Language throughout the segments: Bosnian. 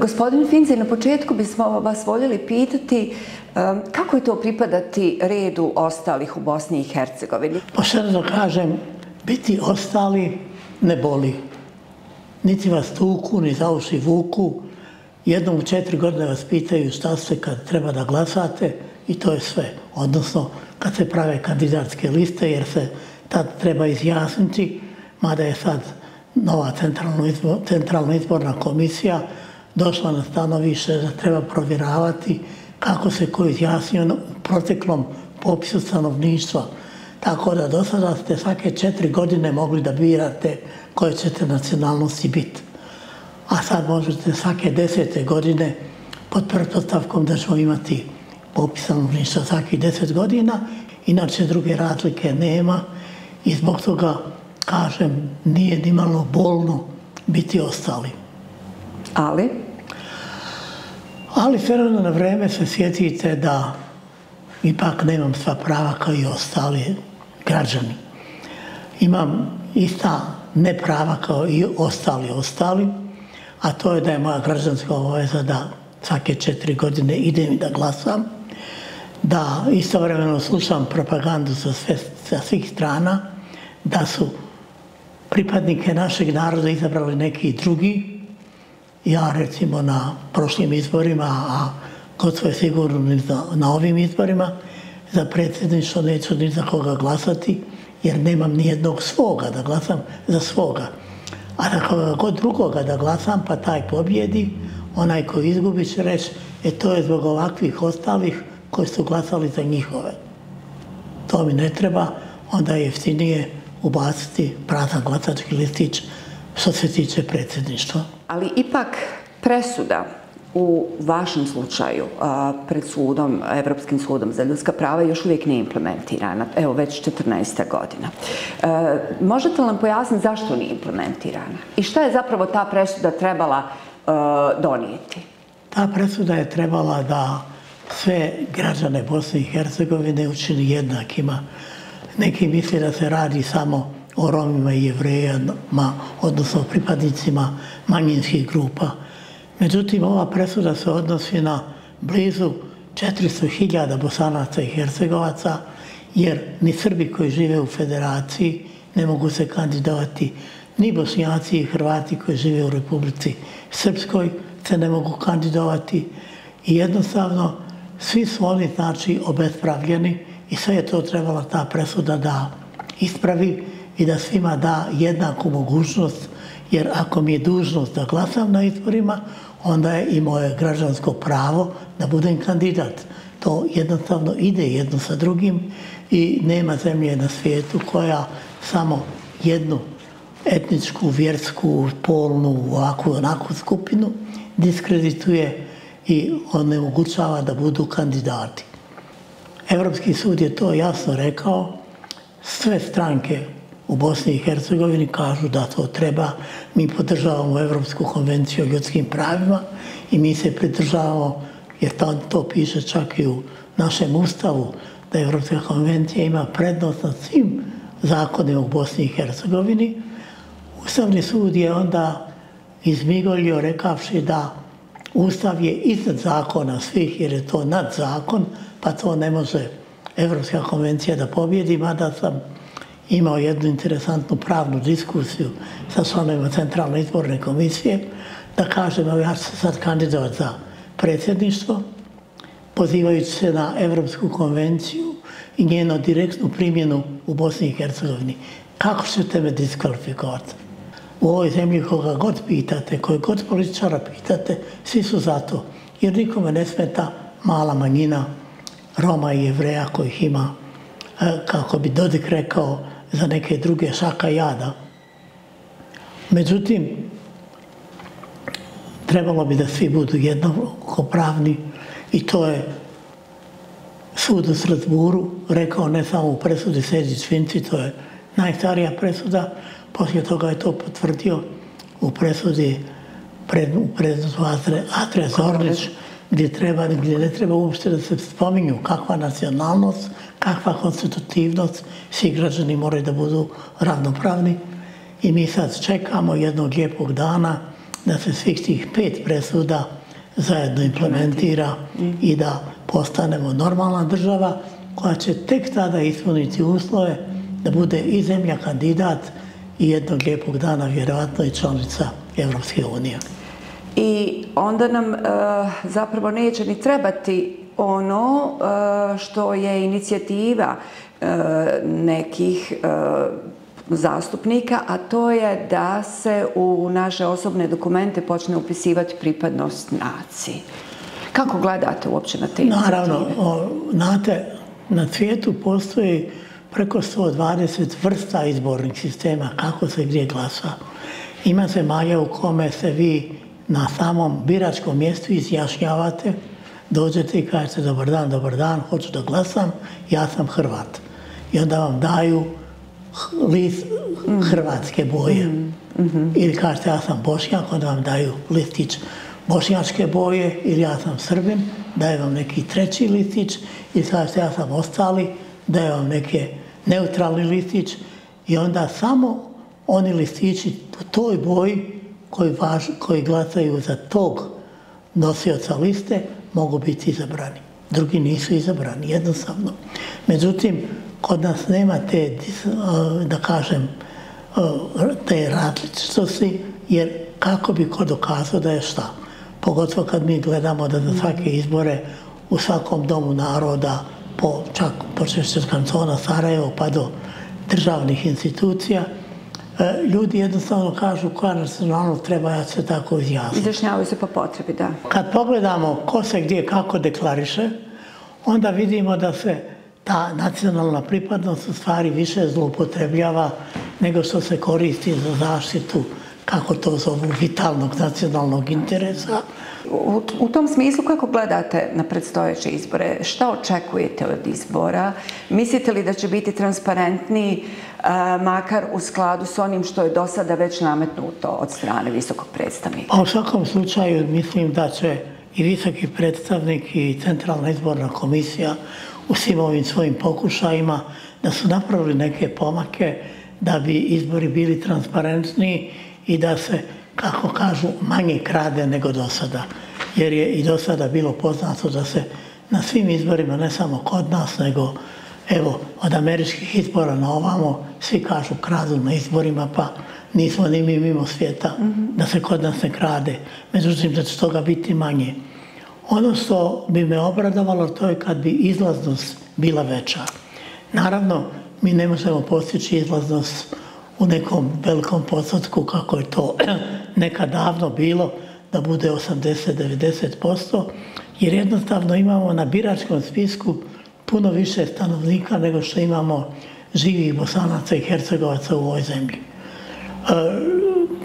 gospodin Finci, na početku bismo vas voljeli pitati um, kako je to pripadati redu ostalih u Bosni i Hercegovini? Pa što da kažem, biti ostali ne boli. Niti vas tuku, ni za uši vuku. Jednom u četiri godine vas pitaju šta ste kad treba da glasate i to je sve. Odnosno, kad se prave kandidatske liste, jer se tad treba izjasniti, mada je sad nova centralna izborna komisija došla na stanovište da treba provjeravati kako se ko izjasnio u proteklom popisu stanovništva. Tako da do sada ste svake četiri godine mogli da birate koje ćete nacionalnosti biti. A sad možete svake desete godine pod pretpostavkom da ćemo imati popis stanovništva svakih deset godina, inače druge razlike nema i zbog toga, kažem, nije nimalo bolno biti ostali. Ali? Ali fenomen na vreme se sjetite da ipak nemam sva prava kao i ostali građani. Imam ista neprava kao i ostali ostali, a to je da je moja građanska obaveza da svake četiri godine idem i da glasam, da istovremeno slušam propagandu sa, sve, sa svih strana, da su pripadnike našeg naroda izabrali neki drugi, ja recimo na prošlim izborima, a kod je sigurno na, na ovim izborima, za predsjedništvo neću ni za koga glasati, jer nemam ni jednog svoga da glasam za svoga. A da koga god drugoga da glasam, pa taj pobjedi, onaj ko izgubi će reći, e to je zbog ovakvih ostalih koji su glasali za njihove. To mi ne treba, onda je jeftinije ubaciti prazan glasački listić što se tiče predsjedništva. Ali ipak presuda u vašem slučaju pred sudom, Evropskim sudom za ljudska prava još uvijek nije implementirana. Evo, već 14. godina. E, možete li nam pojasniti zašto nije implementirana? I šta je zapravo ta presuda trebala e, donijeti? Ta presuda je trebala da sve građane Bosne i Hercegovine učini jednakima. Neki misli da se radi samo o Romima i Jevrejama, odnosno pripadnicima manjinskih grupa. Međutim, ova presuda se odnosi na blizu 400.000 bosanaca i hercegovaca, jer ni Srbi koji žive u federaciji ne mogu se kandidovati, ni bosnjaci i hrvati koji žive u Republici Srpskoj se ne mogu kandidovati i jednostavno svi su oni znači obespravljeni i sve je to trebala ta presuda da ispravi i da svima da jednaku mogućnost, jer ako mi je dužnost da glasam na izborima, onda je i moje građansko pravo da budem kandidat. To jednostavno ide jedno sa drugim i nema zemlje na svijetu koja samo jednu etničku, vjersku, polnu, ovakvu, onakvu skupinu diskredituje i onemogućava da budu kandidati. Evropski sud je to jasno rekao. Sve stranke u Bosni i Hercegovini kažu da to treba. Mi podržavamo Evropsku konvenciju o ljudskim pravima i mi se pridržavamo, jer to, to piše čak i u našem ustavu, da Evropska konvencija ima prednost nad svim zakonima u Bosni i Hercegovini. Ustavni sud je onda izmigolio rekavši da Ustav je iznad zakona svih jer je to nad zakon, pa to ne može Evropska konvencija da pobjedi, mada sam imao jednu interesantnu pravnu diskusiju sa članovima Centralne izborne komisije, da kažem, evo ja ću se sad kandidovat za predsjedništvo, pozivajući se na Evropsku konvenciju i njeno direktnu primjenu u Bosni i Hercegovini. Kako ćete me diskvalifikovati? U ovoj zemlji koga god pitate, koje god političara pitate, svi su za to. Jer nikome ne smeta mala manjina Roma i Jevreja kojih ima, e, kako bi Dodik rekao, za neke druge saka jada. Međutim, trebalo bi da svi budu jednakopravni i to je sud u Sradzburu rekao ne samo u presudi Seđi Svinci, to je najstarija presuda, poslije toga je to potvrdio u presudi pred, pred Atre, Atre Zornić, gdje, treba, gdje ne treba uopšte da se spominju kakva nacionalnost, kakva konstitutivnost, svi građani moraju da budu ravnopravni. I mi sad čekamo jednog lijepog dana da se svih tih pet presuda zajedno implementira i da postanemo normalna država koja će tek tada ispuniti uslove da bude i zemlja kandidat i jednog lijepog dana vjerovatno i članica Evropske unije. I onda nam e, zapravo neće ni trebati ono e, što je inicijativa e, nekih zastupnika, a to je da se u naše osobne dokumente počne upisivati pripadnost naciji. Kako gledate uopće na te inicijative? Naravno, znate, na svijetu postoji preko 120 vrsta izbornih sistema kako se gdje glasa. Ima se malja u kome se vi na samom biračkom mjestu izjašnjavate, dođete i kažete dobar dan, dobar dan, hoću da glasam, ja sam Hrvat. I onda vam daju list hrvatske boje. Mm -hmm. Ili kažete ja sam Bošnjak, onda vam daju listić bošnjačke boje, ili ja sam Srbin, daje vam neki treći listić, ili kažete ja sam ostali, daje vam neke neutralni listić i onda samo oni listići u toj boji koji, važ, koji glasaju za tog nosioca liste mogu biti izabrani. Drugi nisu izabrani, jednostavno. Međutim, kod nas nema te, da kažem, te različitosti, jer kako bi ko dokazao da je šta? Pogotovo kad mi gledamo da za svake izbore u svakom domu naroda, po, čak počešće od kantona Sarajevo pa do državnih institucija, ljudi jednostavno kažu koja nacionalnost treba ja se tako izjasniti. Izjašnjavaju se po potrebi, da. Kad pogledamo ko se gdje kako deklariše, onda vidimo da se ta nacionalna pripadnost u stvari više zloupotrebljava nego što se koristi za zaštitu kako to zovu, vitalnog nacionalnog interesa. U, u tom smislu, kako gledate na predstojeće izbore? Šta očekujete od izbora? Mislite li da će biti transparentni makar u skladu s onim što je do sada već nametnuto od strane visokog predstavnika? Pa u svakom slučaju mislim da će i visoki predstavnik i centralna izborna komisija u svim ovim svojim pokušajima da su napravili neke pomake da bi izbori bili transparentni i da se, kako kažu, manje krade nego do sada. Jer je i do sada bilo poznato da se na svim izborima, ne samo kod nas, nego evo, od američkih izbora na ovamo, svi kažu kradu na izborima, pa nismo ni mi mimo svijeta da se kod nas ne krade. Međutim, da će toga biti manje. Ono što bi me obradovalo, to je kad bi izlaznost bila veća. Naravno, mi ne možemo postići izlaznost u nekom velikom postotku kako je to nekad davno bilo da bude 80-90%, jer jednostavno imamo na biračkom spisku puno više stanovnika nego što imamo živih bosanaca i hercegovaca u ovoj zemlji. E,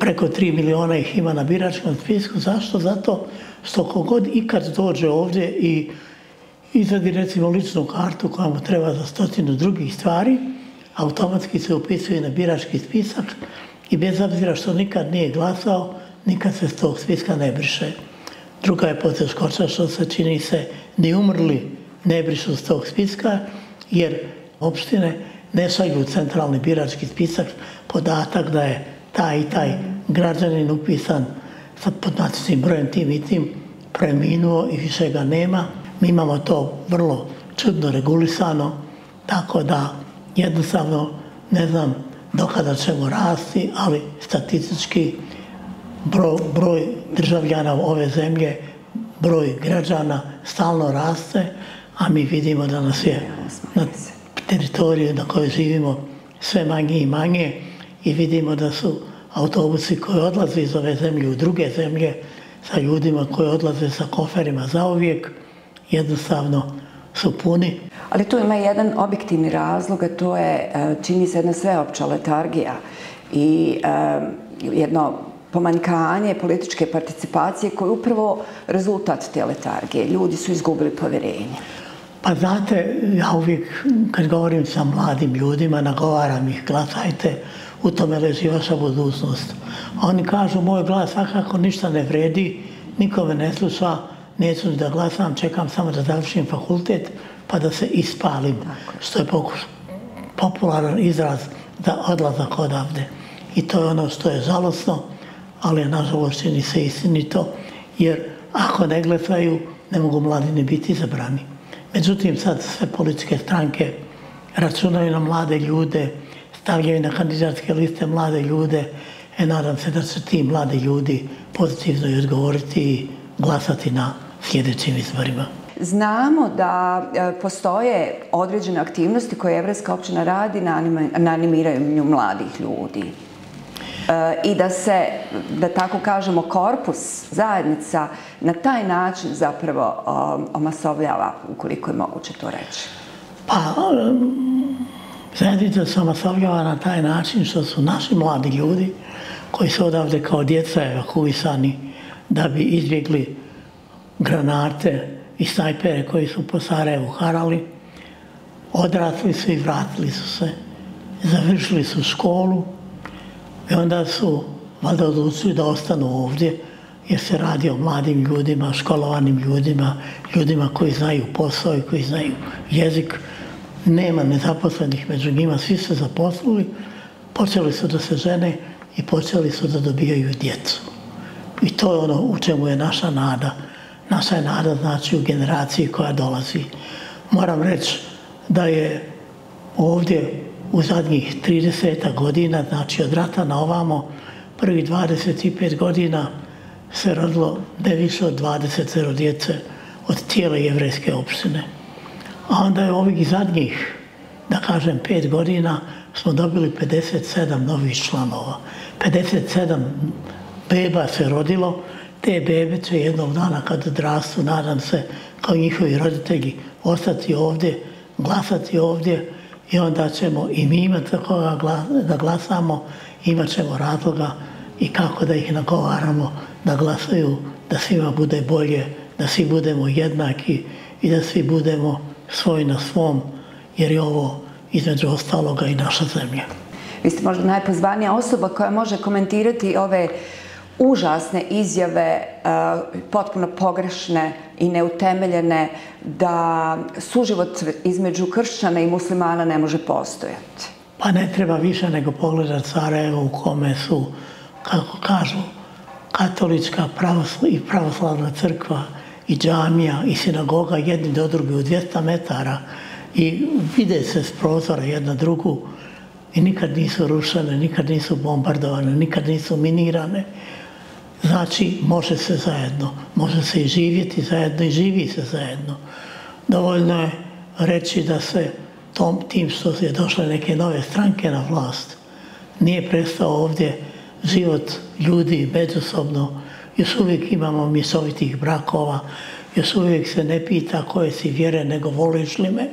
preko 3 miliona ih ima na biračkom spisku. Zašto? Zato što kogod ikad dođe ovdje i izradi recimo ličnu kartu koja mu treba za stotinu drugih stvari, automatski se upisuje na birački spisak i bez obzira što nikad nije glasao, nikad se s tog spiska ne briše. Druga je poteškoća što se čini se ni umrli ne brišu s tog spiska, jer opštine ne šalju u centralni birački spisak podatak da je taj i taj građanin upisan sa podmatičnim brojem tim i tim preminuo i više ga nema. Mi imamo to vrlo čudno regulisano, tako da jednostavno ne znam dokada ćemo rasti, ali statistički broj, broj državljana ove zemlje, broj građana stalno raste, a mi vidimo da nas je na teritoriju na kojoj živimo sve manje i manje i vidimo da su autobusi koji odlaze iz ove zemlje u druge zemlje sa ljudima koji odlaze sa koferima za uvijek, jednostavno su puni. Ali tu ima jedan objektivni razlog, a to je, e, čini se jedna sveopća letargija i e, jedno pomanjkanje političke participacije koje je upravo rezultat te letargije. Ljudi su izgubili povjerenje. Pa znate, ja uvijek kad govorim sa mladim ljudima, nagovaram ih, glasajte, u tome leži vaša budućnost. Oni kažu, moj glas svakako ništa ne vredi, nikome ne sluša, neću da glasam, čekam samo da završim fakultet, pa da se ispalim, što je popularan izraz za odlazak odavde. I to je ono što je žalostno, ali nažalost čini se istinito, jer ako ne glasaju, ne mogu mladi ne biti izabrani. Međutim, sad sve političke stranke računaju na mlade ljude, stavljaju na kandidatske liste mlade ljude, e nadam se da će ti mladi ljudi pozitivno i odgovoriti i glasati na sljedećim izborima. Znamo da e, postoje određene aktivnosti koje Evreska općina radi na animiranju mladih ljudi. I da se, da tako kažemo, korpus, zajednica, na taj način zapravo um, omasovljava, ukoliko je moguće to reći. Pa, zajednica se omasovljava na taj način što su naši mladi ljudi koji su odavde kao djeca evakuisani da bi izbjegli granate i snajpere koji su po Sarajevu harali, odrasli su i vratili su se. Završili su školu i onda su valjda odlučili da ostanu ovdje jer se radi o mladim ljudima, školovanim ljudima, ljudima koji znaju posao i koji znaju jezik. Nema nezaposlenih među njima, svi su zaposlili, počeli su da se žene i počeli su da dobijaju djecu. I to je ono u čemu je naša nada. Naša je nada znači u generaciji koja dolazi. Moram reći da je ovdje u zadnjih 30 godina, znači od rata na ovamo, prvi 25 godina se rodilo ne više od 20 djece od cijele jevrejske opštine. A onda je ovih zadnjih, da kažem, 5 godina smo dobili 57 novih članova. 57 beba se rodilo, te bebe će jednog dana kad odrastu, nadam se, kao njihovi roditelji, ostati ovdje, glasati ovdje i onda ćemo i mi imati za koga da glasamo, imat ćemo razloga i kako da ih nagovaramo da glasaju, da svima bude bolje, da svi budemo jednaki i da svi budemo svoj na svom, jer je ovo između ostaloga i naša zemlja. Vi ste možda najpozvanija osoba koja može komentirati ove užasne izjave, e, potpuno pogrešne i neutemeljene, da suživot između kršćana i muslimana ne može postojati. Pa ne treba više nego pogledati Sarajevo u kome su, kako kažu, katolička i pravoslavna crkva i džamija i sinagoga jedni do drugi u 200 metara i vide se s prozora jedna drugu i nikad nisu rušene, nikad nisu bombardovane, nikad nisu minirane. Znači, može se zajedno. Može se i živjeti zajedno i živi se zajedno. Dovoljno je reći da se tom, tim što je došle neke nove stranke na vlast, nije prestao ovdje život ljudi međusobno. Još uvijek imamo misovitih brakova, još uvijek se ne pita koje si vjere, nego voliš li me,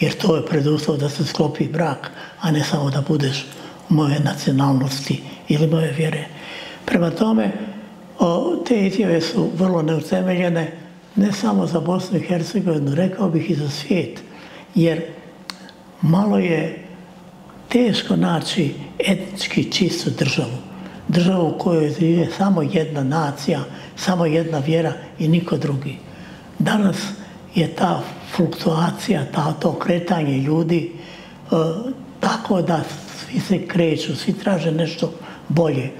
jer to je preduslov da se sklopi brak, a ne samo da budeš moje nacionalnosti ili moje vjere. Prema tome, te izjave su vrlo neutemeljene, ne samo za Bosnu i Hercegovinu, rekao bih i za svijet, jer malo je teško naći etnički čistu državu. Državu u kojoj žive samo jedna nacija, samo jedna vjera i niko drugi. Danas je ta fluktuacija, ta, to kretanje ljudi e, tako da svi se kreću, svi traže nešto bolje.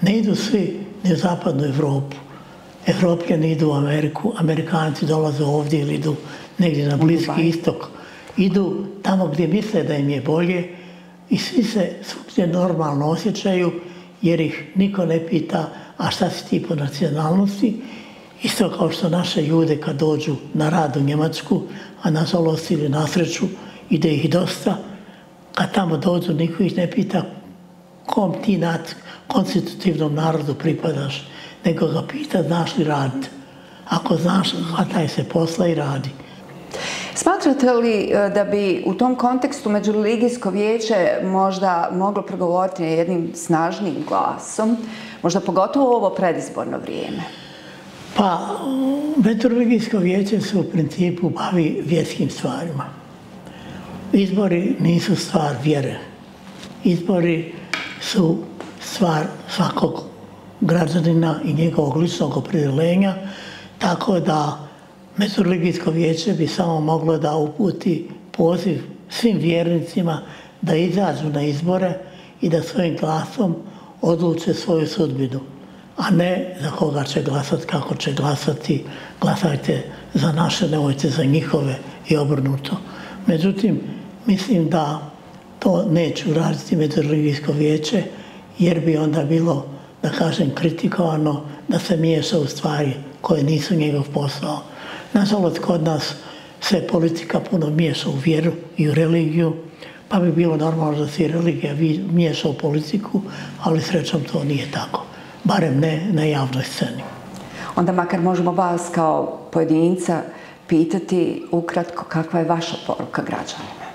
Ne idu svi ni u zapadnu Evropu. Evropljani idu u Ameriku, Amerikanci dolaze ovdje ili idu negdje na Bliski istok. Idu tamo gdje misle da im je bolje i svi se svugdje normalno osjećaju jer ih niko ne pita a šta si ti po nacionalnosti Isto kao što naše ljude kad dođu na rad u Njemačku, a nažalost ili na sreću ide ih dosta, kad tamo dođu niko ih ne pita kom ti nad konstitutivnom narodu pripadaš, nego ga pita znaš li raditi. Ako znaš, hvataj se posla i radi. Smatrate li e, da bi u tom kontekstu Međureligijsko vijeće možda moglo pregovoriti jednim snažnim glasom, možda pogotovo u ovo predizborno vrijeme? Pa, Meteorologijsko vijeće se u principu bavi vjerskim stvarima. Izbori nisu stvar vjere. Izbori su stvar svakog građanina i njegovog ličnog opredelenja, tako da Meteorologijsko vijeće bi samo moglo da uputi poziv svim vjernicima da izađu na izbore i da svojim glasom odluče svoju sudbinu. a ne za koga će glasati, kako će glasati, glasajte za naše, nemojte za njihove i obrnuto. Međutim, mislim da to neće uraditi meteorologijsko vijeće, jer bi onda bilo, da kažem, kritikovano da se miješa u stvari koje nisu njegov posao. Nažalost, kod nas se politika puno miješa u vjeru i u religiju, pa bi bilo normalno da se religija miješa u politiku, ali srećom to nije tako. Barem ne na javnoj sceni. Onda makar možemo vas kao pojedinca pitati ukratko kakva je vaša poruka građanima.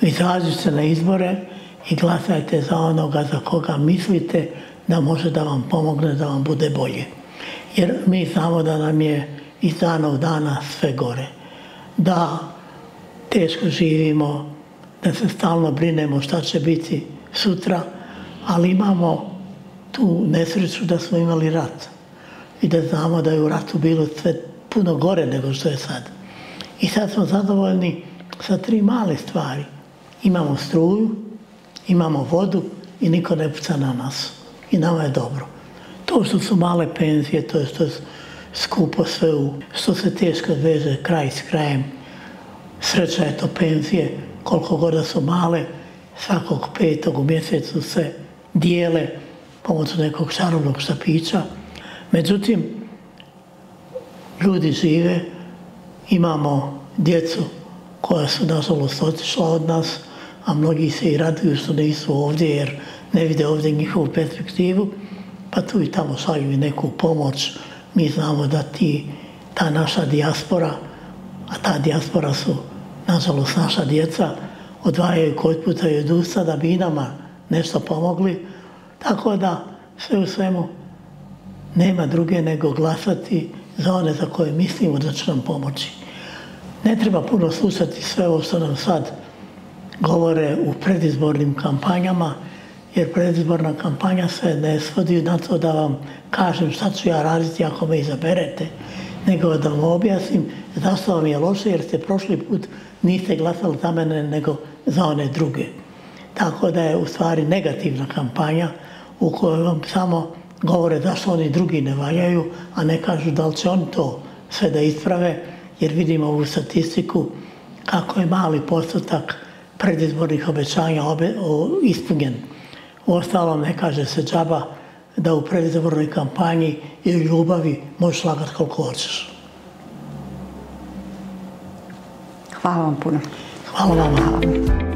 Izrađite se na izbore i glasajte za onoga za koga mislite da može da vam pomogne da vam bude bolje. Jer mi znamo da nam je iz dana u dana sve gore. Da teško živimo, da se stalno brinemo šta će biti sutra, ali imamo tu nesreću da smo imali rat i da znamo da je u ratu bilo sve puno gore nego što je sad. I sad smo zadovoljni sa tri male stvari. Imamo struju, imamo vodu i niko ne puca na nas. I nama je dobro. To što su male penzije, to je što je skupo sve u, što se teško veže kraj s krajem. Sreća je to penzije, koliko god da su male, svakog petog u mjesecu se dijele pomoću nekog čarovnog štapića. Međutim, ljudi žive, imamo djecu koja su nažalost otišla od nas, a mnogi se i raduju što nisu ovdje jer ne vide ovdje njihovu perspektivu, pa tu i tamo šalju i neku pomoć. Mi znamo da ti, ta naša dijaspora, a ta dijaspora su nažalost naša djeca, odvajaju kod puta i od usta da bi nama nešto pomogli. Tako da sve u svemu nema druge nego glasati za one za koje mislimo da će nam pomoći. Ne treba puno slušati sve ovo što nam sad govore u predizbornim kampanjama, jer predizborna kampanja se ne svodi na to da vam kažem šta ću ja raditi ako me izaberete, nego da vam objasnim zašto vam je loše, jer ste prošli put niste glasali za mene, nego za one druge. Tako da je u stvari negativna kampanja u kojoj vam samo govore zašto oni drugi ne valjaju, a ne kažu da li će oni to sve da isprave, jer vidimo ovu statistiku kako je mali postotak predizbornih obećanja obe, o, ispunjen. U ostalom ne kaže se džaba da u predizbornoj kampanji i ljubavi možeš lagati koliko hoćeš. Hvala vam puno. Hvala vam. Hvala.